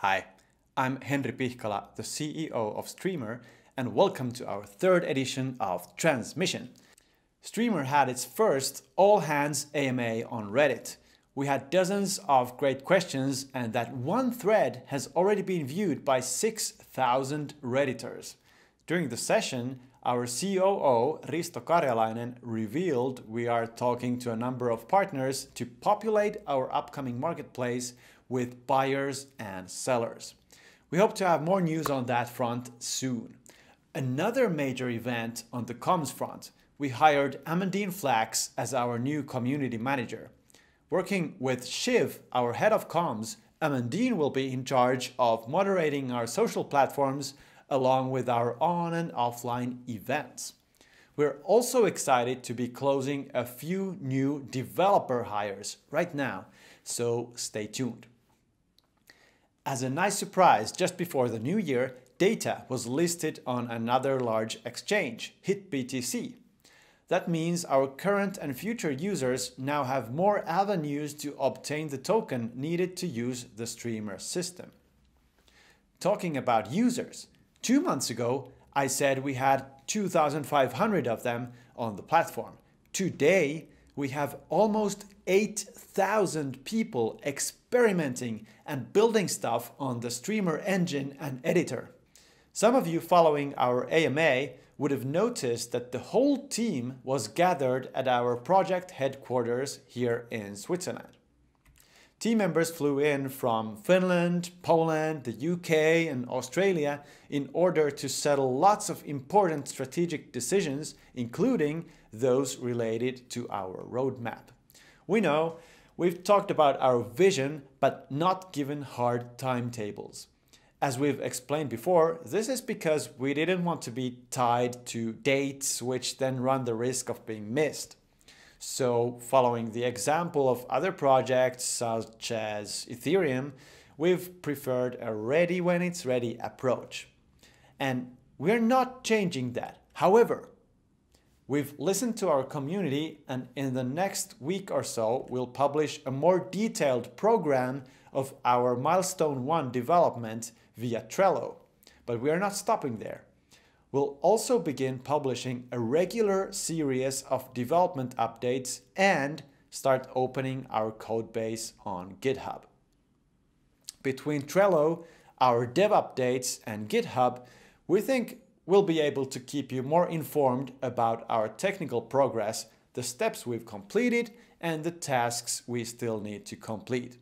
Hi, I'm Henri Pihkala, the CEO of Streamr, and welcome to our third edition of Transmission. Streamr had its first all hands AMA on Reddit. We had dozens of great questions, and that one thread has already been viewed by 6,000 Redditors. During the session, our COO, Risto Karjalainen, revealed we are talking to a number of partners to populate our upcoming marketplace with buyers and sellers. We hope to have more news on that front soon. Another major event on the comms front, we hired Amandine Flachs as our new community manager. Working with Shiv, our head of comms, Amandine will be in charge of moderating our social platforms along with our on and offline events. We're also excited to be closing a few new developer hires right now, so stay tuned. As a nice surprise, just before the new year, data was listed on another large exchange, HitBTC. That means our current and future users now have more avenues to obtain the token needed to use the Streamr system. Talking about users, two months ago I said we had 2,500 of them on the platform. Today we have almost 8,000 people experimenting and building stuff on the Streamr engine and editor. Some of you following our AMA would have noticed that the whole team was gathered at our project headquarters here in Switzerland. Team members flew in from Finland, Poland, the UK, and Australia in order to settle lots of important strategic decisions, including those related to our roadmap. We know we've talked about our vision, but not given hard timetables. As we've explained before, this is because we didn't want to be tied to dates which then run the risk of being missed. So following the example of other projects such as Ethereum, we've preferred a ready when it's ready approach. And we're not changing that. However, we've listened to our community and in the next week or so, we'll publish a more detailed program of our milestone one development via Trello. But we are not stopping there. We'll also begin publishing a regular series of development updates and start opening our codebase on GitHub. Between Trello, our dev updates, and GitHub, we think we'll be able to keep you more informed about our technical progress, the steps we've completed, and the tasks we still need to complete.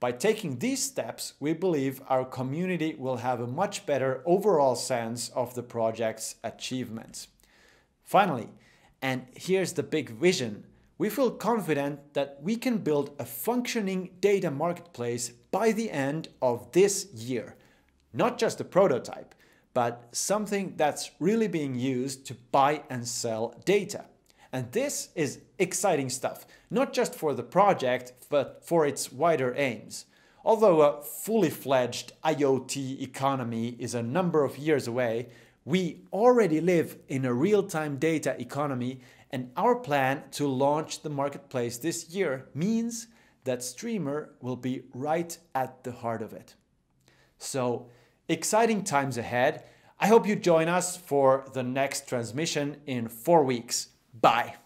By taking these steps, we believe our community will have a much better overall sense of the project's achievements. Finally, and here's the big vision, we feel confident that we can build a functioning data marketplace by the end of this year. Not just a prototype, but something that's really being used to buy and sell data. And this is exciting stuff, not just for the project, but for its wider aims. Although a fully fledged IoT economy is a number of years away, we already live in a real time data economy, and our plan to launch the marketplace this year means that Streamr will be right at the heart of it. So, exciting times ahead. I hope you join us for the next transmission in four weeks. Bye.